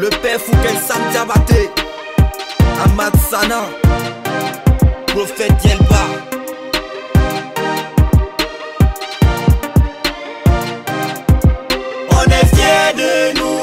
Le père Fouquet Samdiabate Ahmad Sana Prophète Yelba On est fiers de nous.